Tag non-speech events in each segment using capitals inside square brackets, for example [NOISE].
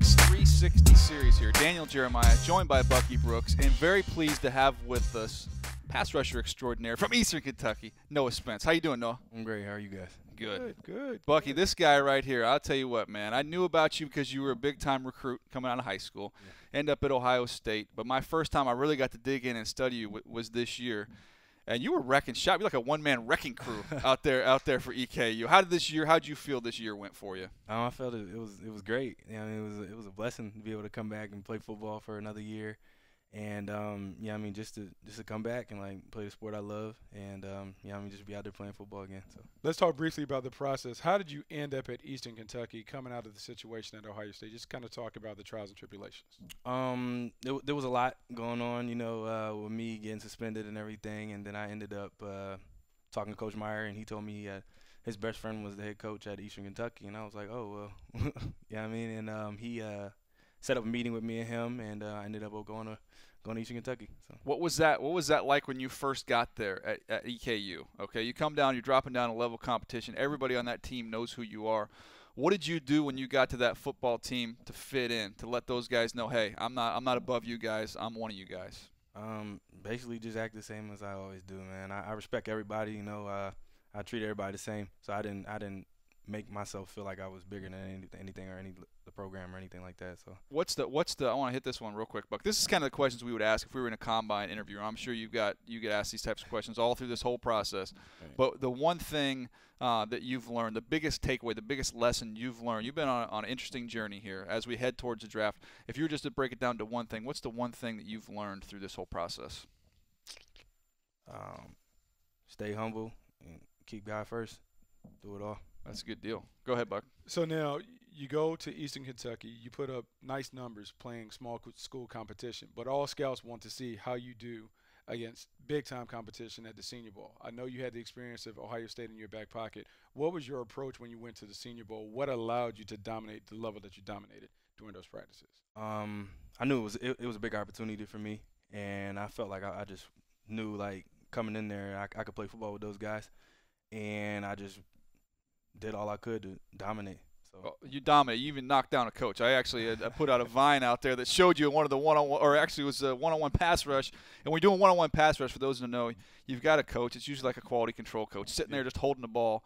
360 series here. Daniel Jeremiah, joined by Bucky Brooks, and very pleased to have with us pass rusher extraordinaire from Eastern Kentucky, Noah Spence. How you doing, Noah? I'm great. How are you guys? Good. Good, good. Bucky, this guy right here, I'll tell you what, man. I knew about you because you were a big time recruit coming out of high school, end up at Ohio State. But my first time I really got to dig in and study you was this year. And you were wrecking shop. You're like a one man wrecking crew [LAUGHS] out there out there for EKU. How did this year how did you feel this year went for you? Um, I felt it, it was it was great. You know, it was it was a blessing to be able to come back and play football for another year, and um, yeah, I mean just to just to come back and like play the sport I love, and um, yeah, I mean just be out there playing football again. So Let's talk briefly about the process. How did you end up at Eastern Kentucky coming out of the situation at Ohio State? Just kind of talk about the trials and tribulations. um, there, there was a lot going on, you know, uh, with me getting suspended and everything, and then I ended up uh, talking to Coach Meyer, and he told me uh, his best friend was the head coach at Eastern Kentucky, and I was like, oh well, [LAUGHS] yeah, I mean, and um, he uh, set up a meeting with me and him, and uh, I ended up going to going to Eastern Kentucky. So. What was that? What was that like when you first got there at, at EKU? Okay, you come down, you're dropping down a level competition. Everybody on that team knows who you are. What did you do when you got to that football team to fit in, to let those guys know, hey, I'm not, I'm not above you guys. I'm one of you guys. Um, basically just act the same as I always do, man. I, I respect everybody, you know. Uh, I treat everybody the same, so I didn't I didn't make myself feel like I was bigger than any, anything or any the program or anything like that. So What's the, what's the? I want to hit this one real quick, Buck. This is kind of the questions we would ask if we were in a combine interview. I'm sure you've got you get asked these types of questions all through this whole process. Right. But the one thing uh, that you've learned, the biggest takeaway, the biggest lesson you've learned, you've been on, on an interesting journey here as we head towards the draft. If you were just to break it down to one thing, what's the one thing that you've learned through this whole process? um, stay humble and keep God first. Do it all. That's a good deal. Go ahead, Buck. So now you go to Eastern Kentucky, you put up nice numbers playing small school competition, but all scouts want to see how you do against big time competition at the Senior Bowl. I know you had the experience of Ohio State in your back pocket. What was your approach when you went to the Senior Bowl? What allowed you to dominate the level that you dominated during those practices? Um, I knew it was it, it was a big opportunity for me, and I felt like I, I just knew like coming in there I, I could play football with those guys, and I just did all I could to dominate. So Well, you dominate. You even knocked down a coach. I actually uh, I put out a [LAUGHS] vine out there that showed you one of the one-on-one, or actually it was a one-on-one pass rush. And you're doing one-on-one pass rush, for those who know, you've got a coach. It's usually like a quality control coach sitting there just holding the ball.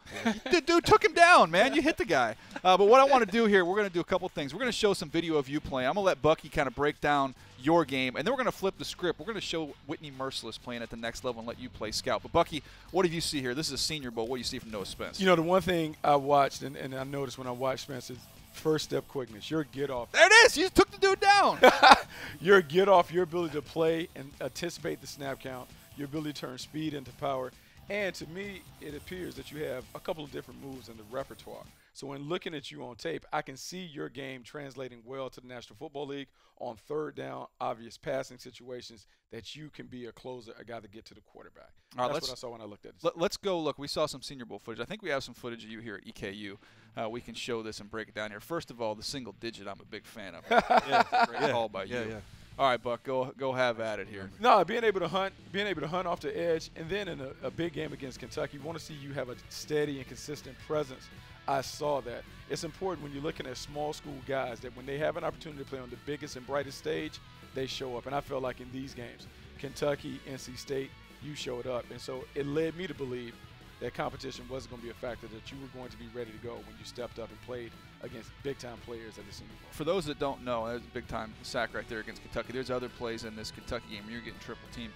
the [LAUGHS] dude took him down, man. You hit the guy. Uh, but what I want to do here, we're going to do a couple things. We're going to show some video of you playing. I'm going to let Bucky kind of break down your game, and then we're going to flip the script. We're going to show Whitney Mercilus playing at the next level and let you play scout. But Bucky, what do you see here? This is a Senior Bowl. What do you see from Noah Spence? You know, the one thing I watched and, and I noticed when I watched Spence's first step quickness, your get off there it is. You took the dude down. [LAUGHS] your get off, your ability to play and anticipate the snap count, your ability to turn speed into power. And to me, it appears that you have a couple of different moves in the repertoire. So when looking at you on tape, I can see your game translating well to the National Football League on third down, obvious passing situations that you can be a closer, a guy to get to the quarterback. All right, That's what I saw when I looked at it. Let, us go look. We saw some Senior Bowl footage. I think we have some footage of you here at EKU. Uh, we can show this and break it down here. First of all, the single digit, I'm a big fan of. [LAUGHS] yeah, great call by yeah, you. yeah. All right, Buck, go go have at it here. No, being able to hunt, being able to hunt off the edge, and then in a, a big game against Kentucky, you want to see you have a steady and consistent presence. I saw that. It's important when you're looking at small school guys that when they have an opportunity to play on the biggest and brightest stage, they show up. And I felt like in these games, Kentucky, NC State, you showed up, and so it led me to believe that competition wasn't going to be a factor. That you were going to be ready to go when you stepped up and played against big time players at the Senior Bowl. For those that don't know, there's a big time sack right there against Kentucky. There's other plays in this Kentucky game where you're getting triple team.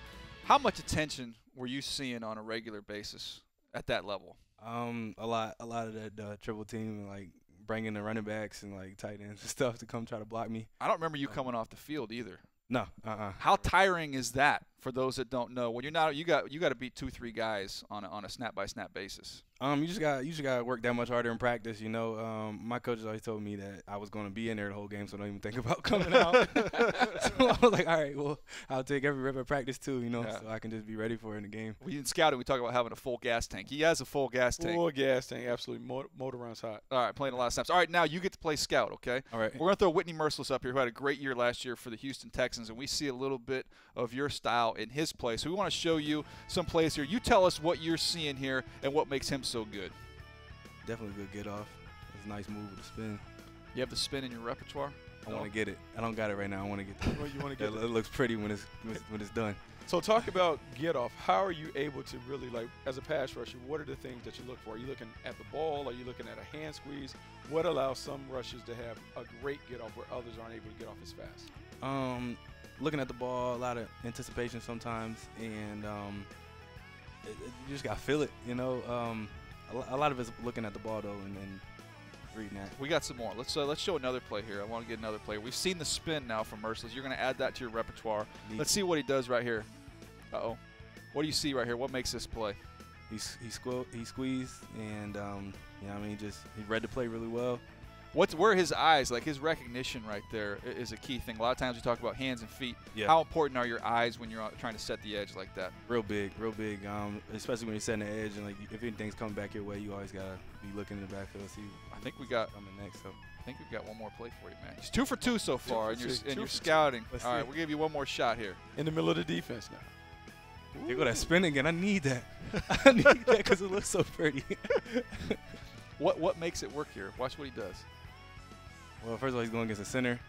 How much attention were you seeing on a regular basis at that level? Um, a lot, a lot of that uh, triple team, like bringing the running backs and like tight ends and [LAUGHS] stuff to come try to block me. I don't remember you coming off the field either. No, uh-uh. How tiring is that for those that don't know? When you're not, you got you got to beat two, three guys on a, on a snap by snap basis. Um, you just got you just got to work that much harder in practice. You know, um, my coaches always told me that I was going to be in there the whole game, so don't even think [LAUGHS] about coming out. [LAUGHS] so [LAUGHS] I was like, all right, well, I'll take every rep of practice too. You know, Yeah. so I can just be ready for it in the game. We in scouting, we talk about having a full gas tank. He has a full gas tank. Full gas tank, absolutely. Motor, motor runs hot. All right, playing a lot of snaps. All right, now you get to play scout. Okay. All right. We're gonna throw Whitney Mercilus up here, who had a great year last year for the Houston Texans, and we see a little bit of your style in his play. So we want to show you some plays here. You tell us what you're seeing here and what makes him so good. Definitely a good get off. It's a nice move with the spin. You have the spin in your repertoire. I want to get it. I don't got it right now. I want to [LAUGHS] get it. Well, you want to It, get it looks pretty when it's when it's, done. So talk about get off. How are you able to really like as a pass rusher? What are the things that you look for? Are you looking at the ball? Are you looking at a hand squeeze? What allows some rushers to have a great get off where others aren't able to get off as fast? Um, looking at the ball, a lot of anticipation sometimes, and um, it, it- you just gotta feel it. You know, um, a, lot of it's looking at the ball though, and, and reading that. We got some more. Let's uh, let's show another play here. I want to get another play. We've seen the spin now from Mercilus. You're going to add that to your repertoire. Let's see what he does right here. Uh oh. What do you see right here? What makes this play? He's he he squeezed, and um, you know, I mean, just he read the play really well. What's where his eyes, like his recognition right there is a key thing. A lot of times we talk about hands and feet. Yeah. How important are your eyes when you're trying to set the edge like that? Real big, real big. Um, especially when you're setting the edge, and like if anything's coming back your way, you always gotta be looking in the backfield, see I think we got. coming next. So I think we've got one more play for you, man. He's two for two so far, for and you're and you're scouting. All right, we'll give you one more shot here. In the middle of the defense now. Here go that spin again. I need that. [LAUGHS] I need that because it looks so pretty. [LAUGHS] What what makes it work here? Watch what he does. Well, first of all, he's going against a center,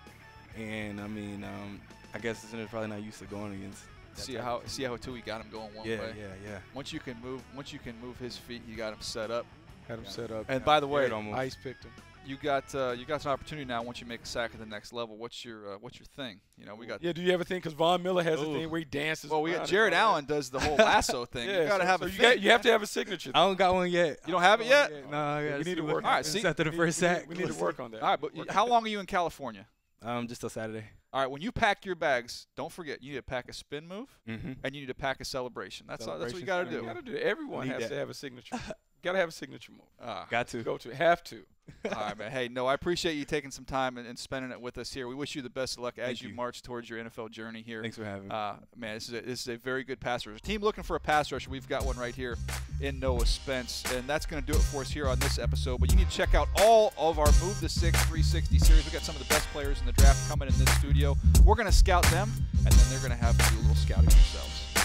and I mean, um, I guess the center's probably not used to going against. that See how of- see how too he got him going one Yeah, way. yeah, yeah. yeah. Once you can move, once you can move his feet, you got him set up. Had him Yeah. set up. And by the way, ice picked him. You got uh, you got an opportunity now. Once you make a sack at the next level, what's your uh, what's your thing? You know, we got. Yeah, do you ever think? Because Von Miller has a Ooh. thing where he dances. Well, we got Jared all. Allen does the whole [LAUGHS] lasso thing. Yeah, you got to so- have so a you, thing. got, you have to have a signature. I don't got one yet. You don't have it yet? No, I Yeah, gotta we need to work on it. happens See, after the We- first we need- sack. We need to work on that. All right, but Work how long are you in California? Um, just till Saturday. All right, when you pack your bags, don't forget you need to pack a spin move Mm-hmm. and you need to pack a celebration. That's all, that's what you got to that. You do. gotta do. Everyone has that. to have a signature. [LAUGHS] got to have a signature move. Ah. Got to. Go to have to. [LAUGHS] All right, man. Hey, no, I appreciate you taking some time and, and spending it with us here. We wish you the best of luck as you, you. march towards your NFL journey here. Thanks for having me. Uh, man, this is, a, this is a very good pass rusher. Team looking for a pass rusher. We've got one right here in Noah Spence. And that's going to do it for us here on this episode. But you need to check out all of our Move the Sticks 360 series. We've got some of the best players in the draft coming in this studio. We're going to scout them, and then they're going to have to do a little scouting themselves.